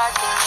Do